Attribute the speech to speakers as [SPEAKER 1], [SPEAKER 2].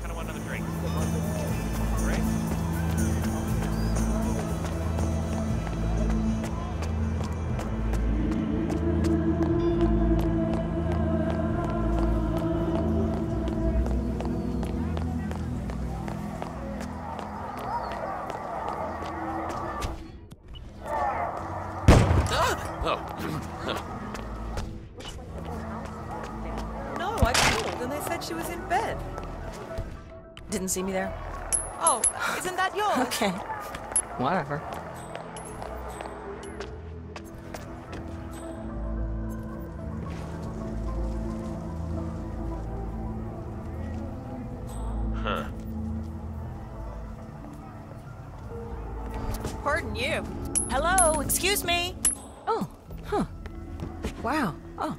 [SPEAKER 1] Kind of want another drink. No, I called and they said she was in bed. Didn't see me there? Oh, isn't that yours?
[SPEAKER 2] Okay. Whatever. Huh.
[SPEAKER 1] Pardon you.
[SPEAKER 2] Hello, excuse me. Oh, huh. Wow. Oh,